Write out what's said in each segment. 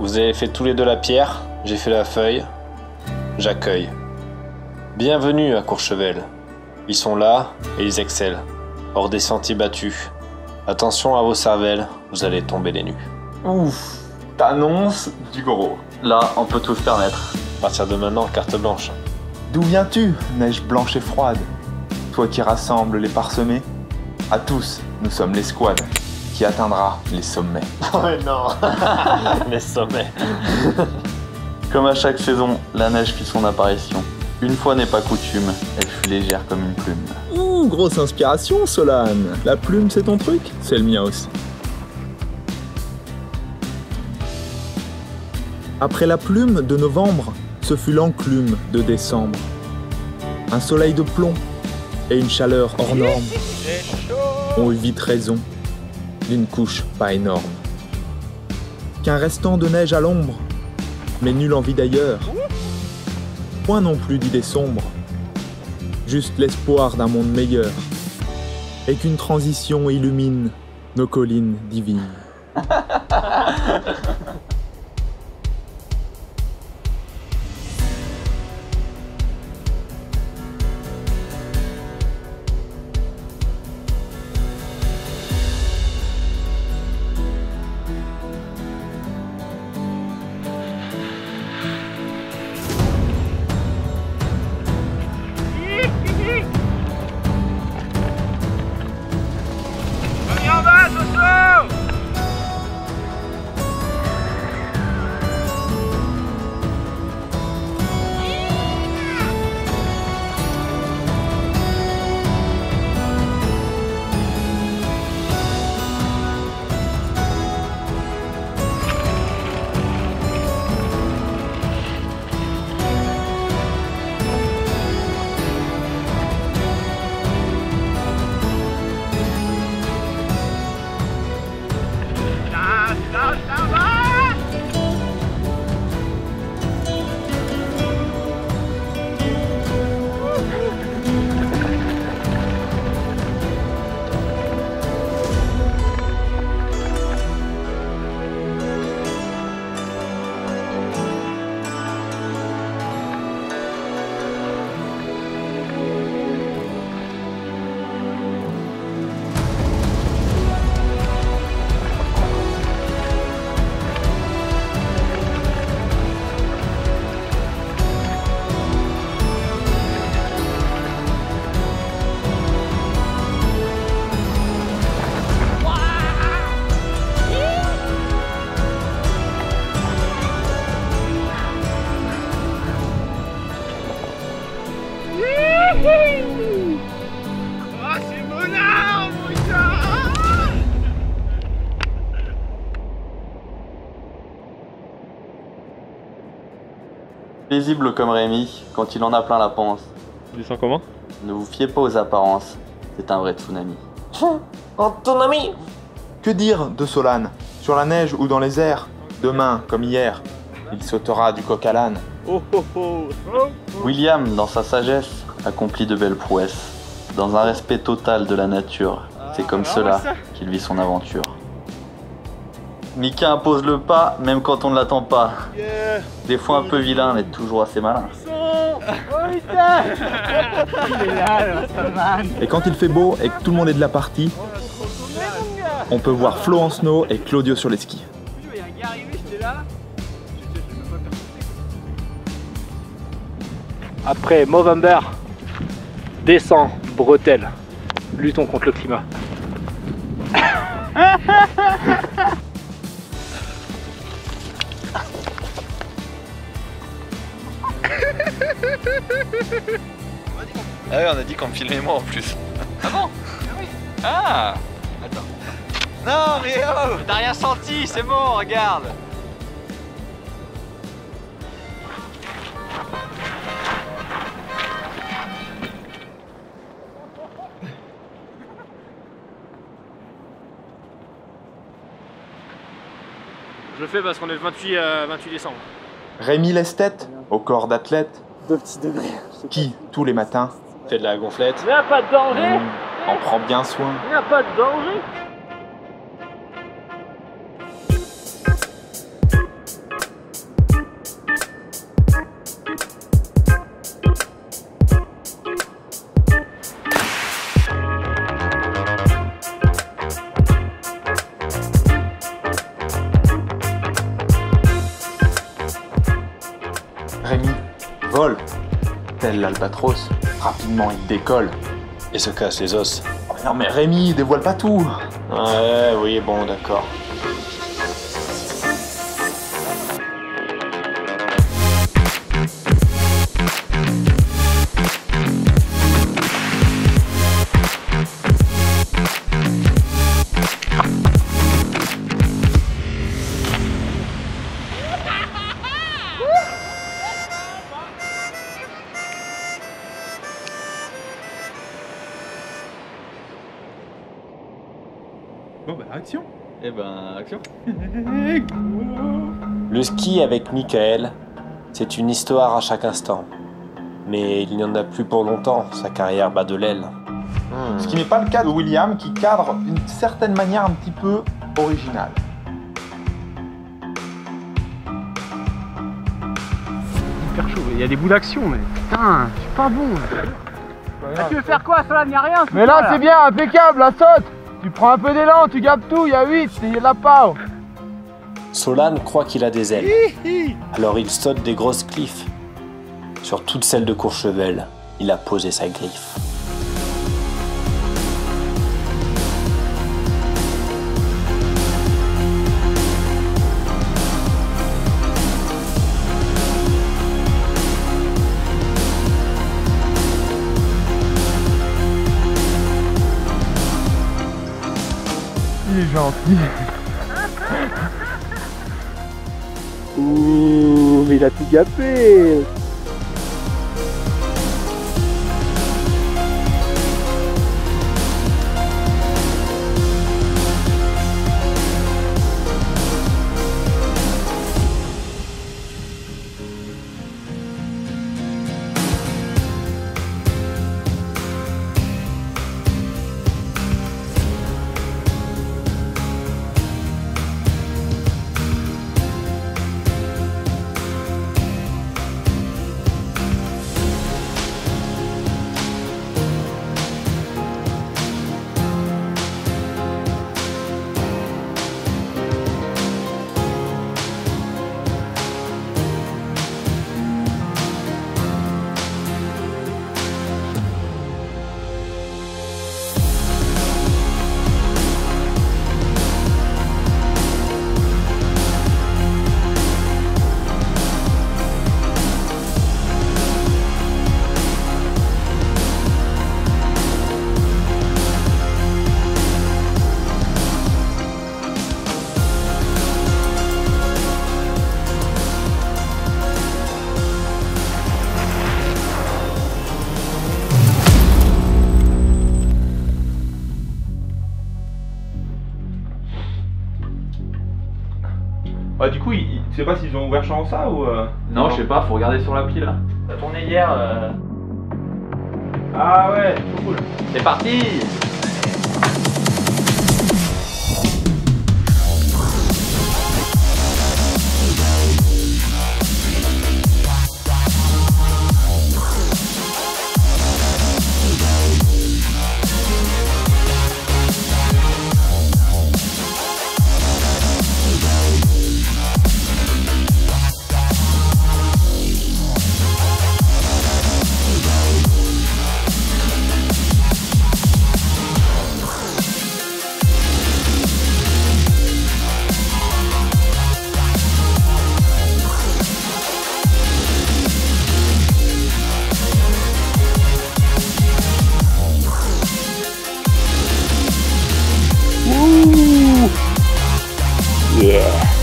vous avez fait tous les deux la pierre, j'ai fait la feuille. J'accueille. Bienvenue à Courchevel. Ils sont là et ils excellent. Hors des sentiers battus. Attention à vos cervelles, vous allez tomber des nues. Ouf T'annonces du gros. Là, on peut tout se permettre. À partir de maintenant, carte blanche. D'où viens-tu, neige blanche et froide? Toi qui rassembles les parsemés? À tous, nous sommes l'escouade qui atteindra les sommets. Ouais non Les sommets. Comme à chaque saison, la neige fit son apparition. Une fois n'est pas coutume, elle fut légère comme une plume. Ouh, grosse inspiration, Solane. La plume, c'est ton truc? C'est le mien aussi. Après la plume de novembre, ce fut l'enclume de décembre. Un soleil de plomb et une chaleur hors norme ont eu vite raison d'une couche pas énorme. Qu'un restant de neige à l'ombre, mais nulle envie d'ailleurs. Point non plus d'idées sombres, juste l'espoir d'un monde meilleur, et qu'une transition illumine nos collines divines. Paisible comme Rémi, quand il en a plein la panse. Descends comment? Ne vous fiez pas aux apparences, c'est un vrai tsunami. Que dire de Solane? Sur la neige ou dans les airs? Demain, comme hier, il sautera du coq à l'âne. Oh oh oh William, dans sa sagesse, accomplit de belles prouesses. Dans un respect total de la nature, c'est comme cela qu'il vit son aventure. Mika impose le pas, même quand on ne l'attend pas. Des fois un peu vilain, mais toujours assez malin. Et quand il fait beau et que tout le monde est de la partie, on peut voir Flo en snow et Claudio sur les skis. Après Movember, descend, bretelle. Luttons contre le climat. Ah oui, on a dit qu'on me filmait moi en plus. Ah bon? Ah oui. Ah Attends. Non mais oh T'as rien senti, c'est bon, regarde Je le fais parce qu'on est le 28, euh, 28 décembre. Rémi Lestet, au corps d'athlète, Deux petits degrés. qui, tous les matins, Fait de la gonflette. Y'a pas de danger En prends bien soin. Il n'y a pas de danger. Tel l'albatros, rapidement il décolle. Et se casse les os. Oh, mais non mais Rémi, dévoile pas tout. Ouais, oui, bon, d'accord. Bon bah action. Eh ben, action. Le ski avec Michael, c'est une histoire à chaque instant. Mais il n'y en a plus pour longtemps, sa carrière bat de l'aile. Ce qui n'est pas le cas de William qui cadre d'une certaine manière un petit peu originale. Hyper chaud. Il y a des bouts d'action, mais putain, je suis pas bon. tu veux faire quoi, Solane? Il a rien. Mais là, c'est bien, impeccable, la saute Tu prends un peu d'élan, tu gardes tout, il y a 8, il y a la pau Solane croit qu'il a des ailes. Alors il saute des grosses cliffs. Sur toute celle de Courchevel, il a posé sa griffe. Gentil. Ouh, mais il a tout gâté. Sais pas s'ils ont ouvert champ ça ou. euh, Non, je sais pas, faut regarder sur l'appli là. Ça tourné hier. euh. Ah ouais, trop cool. C'est parti Air.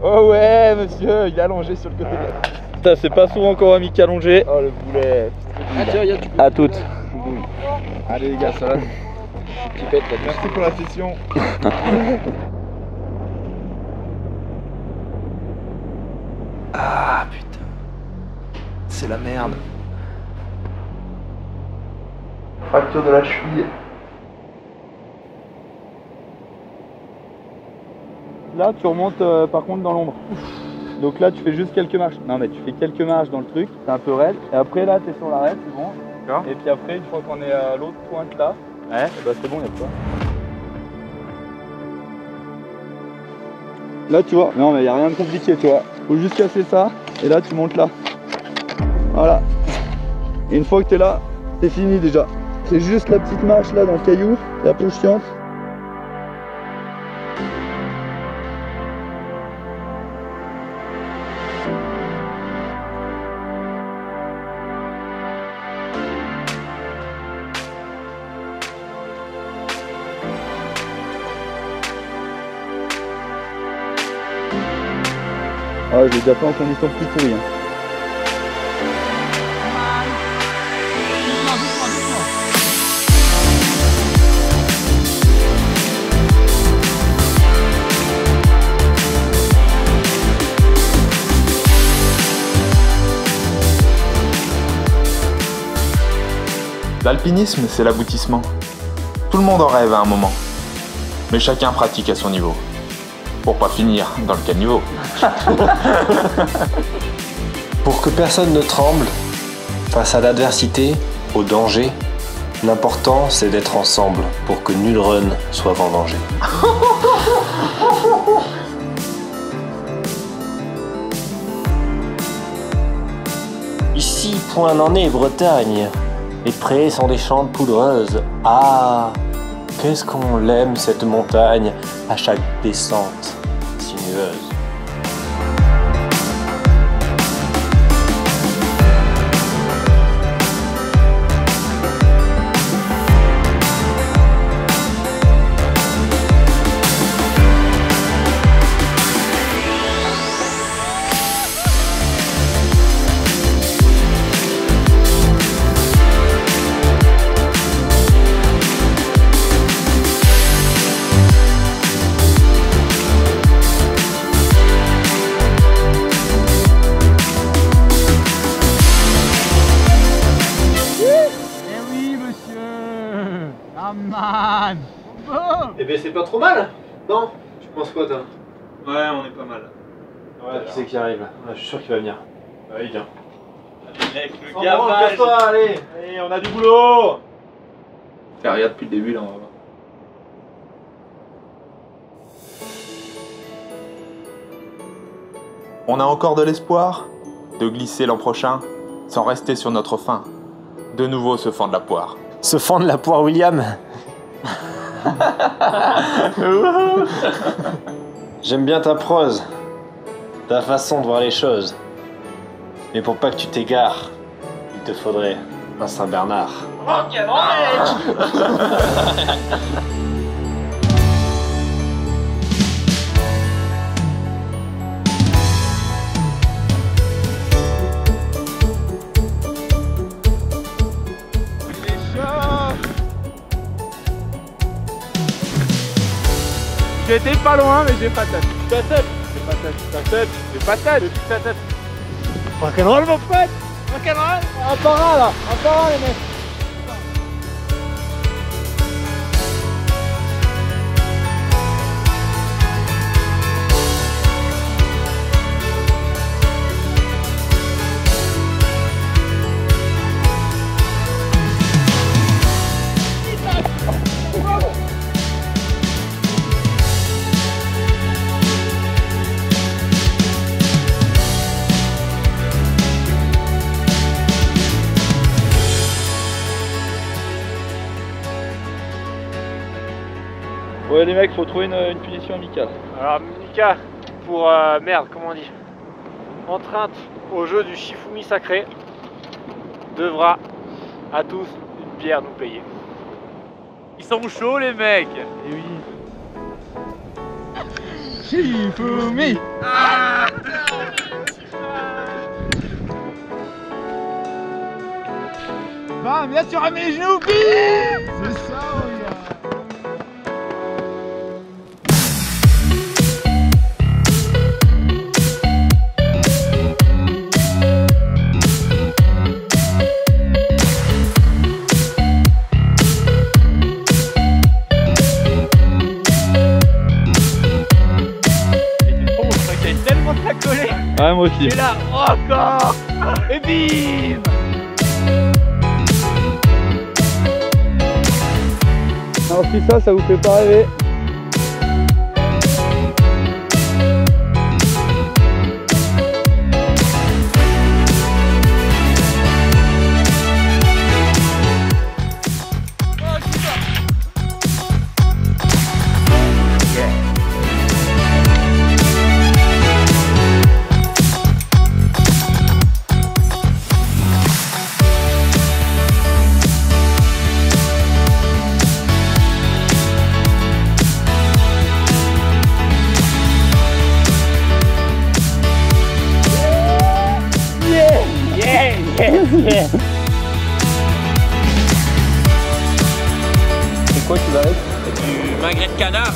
Monsieur, il est allongé sur le côté de la Putain, c'est pas souvent qu'on voit Mick allongé. Oh le boulet Ah tiens. À toutes. Allez les gars, ça va Tu pètes là. Merci pour la session Ah putain. C'est la merde. Fracture de la cheville. Là, tu remontes euh, par contre dans l'ombre. Donc là, tu fais juste quelques marches. Non, mais tu fais quelques marches dans le truc, c'est un peu raide. Et après, là, t'es sur l'arrêt, c'est bon. D'accord. Et puis après, une fois qu'on est à l'autre pointe là, Ouais. et bah c'est bon, y'a quoi. Là, tu vois, non, mais y a rien de compliqué, tu vois. Faut juste casser ça, et là, tu montes là. Voilà. Et une fois que t'es là, c'est fini déjà. C'est juste la petite marche là dans le caillou, un peu chiante. J'ai déjà fait en condition plus pourrie. Hein. L'alpinisme, c'est l'aboutissement. Tout le monde en rêve à un moment. Mais chacun pratique à son niveau. Pour pas finir dans le caniveau. Pour que personne ne tremble face à l'adversité, au danger, l'important c'est d'être ensemble pour que nul run soit vendangé. Ici, point n'en est, Bretagne. Les prés sont des champs de poudreuse. Ah, qu'est-ce qu'on l'aime cette montagne à chaque descente Yes. Ah man Eh ben c'est pas trop mal, non Tu penses quoi toi? Ouais, on est pas mal. Ouais, tu sais qu'il arrive là. Ouais, je suis sûr qu'il va venir. Ouais, il vient. Mec, le Bon, casse-toi, allez Allez, on a du boulot rien depuis le début là, on va voir. On a encore de l'espoir de glisser l'an prochain sans rester sur notre faim. De nouveau se fendre la poire. Se fendre la poire William J'aime bien ta prose, ta façon de voir les choses. Mais pour pas que tu t'égares, il te faudrait un Saint-Bernard. J'étais pas loin, mais j'ai pas tête. Ta tête J'ai pas tête. Ta tête J'ai pas tête. J'ai ta tête. Rock'n'roll, mon pote Rock'n'roll Un par un, là Un par un, les mecs mecs, faut trouver une, une punition amicale. Alors Mika, pour euh, merde, comment on dit? Entrainte au jeu du Shifumi sacré, devra à tous une bière nous payer. Ils sont chauds les mecs Et oui. Shifumi Bam, viens, tu ramènes les genoux, Ouais, moi aussi. Et là, encore Et bim Alors si ça, ça vous fait pas rêver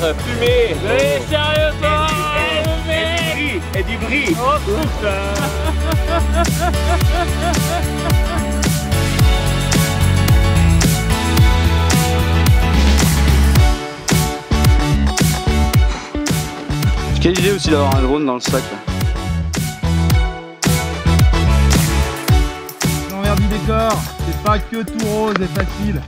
canard euh, fumé Mais sérieusement Et du brie Oh putain Quelle idée aussi d'avoir un drone dans le sac là. L'envers du décor, c'est pas que tout rose et facile.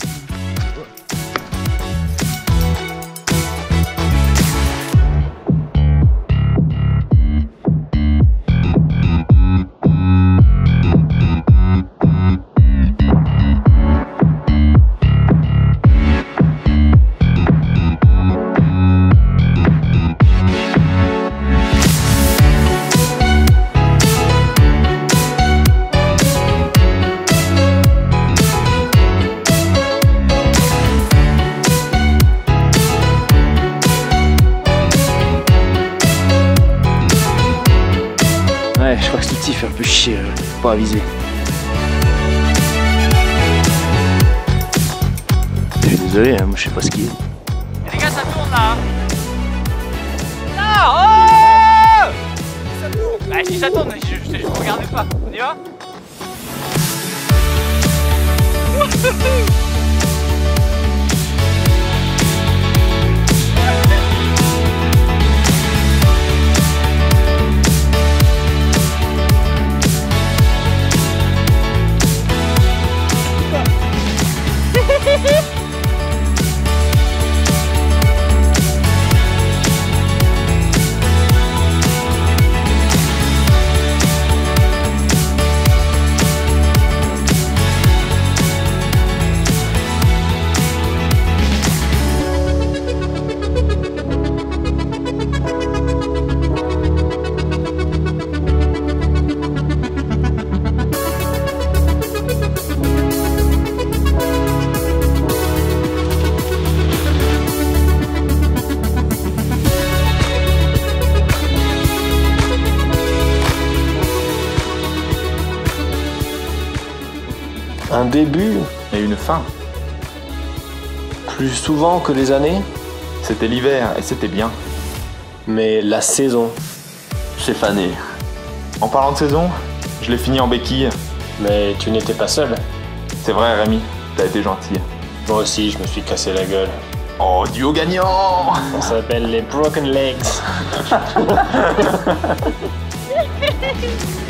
Peu chier, pas avisé. Je suis désolé, hein, moi je sais pas ce qui est. Les gars, ça tourne là hein. Non Oh Ça tourne Bah si ça tourne, je, je, je regardais pas. On y va? Début, Et une fin. plus souvent que les années, C'était l'hiver et c'était bien. mais la saison. J'ai fané. En parlant de saison, je l'ai fini en béquille. Mais tu n'étais pas seul. C'est vrai, Rémi, t'as été gentil. Moi aussi, je me suis cassé la gueule. Oh, duo gagnant Ça s'appelle les Broken Legs.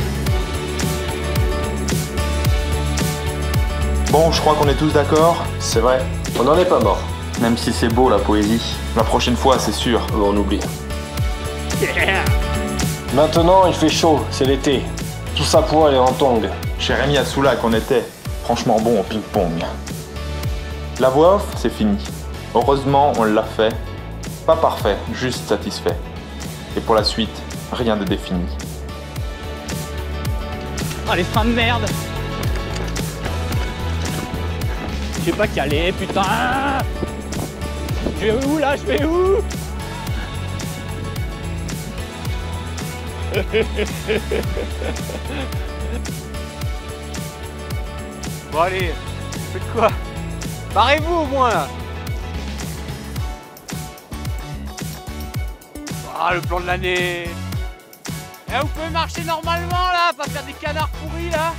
Bon, je crois qu'on est tous d'accord. C'est vrai, on n'en est pas mort. Même si c'est beau la poésie. La prochaine fois, c'est sûr. On oublie. Maintenant, il fait chaud, c'est l'été. Tout ça pour aller en tongs. Chez Rémi Assoula qu'on était, franchement bon au ping-pong. La voix off, c'est fini. Heureusement, on l'a fait. Pas parfait, juste satisfait. Et pour la suite, rien de défini. Oh les freins de merde sais pas caler, putain. Je vais où là? Je vais où? Bon allez, faites quoi? Barrez-vous au moins Ah le plan de l'année. Eh vous pouvez marcher normalement là, pas faire des canards pourris là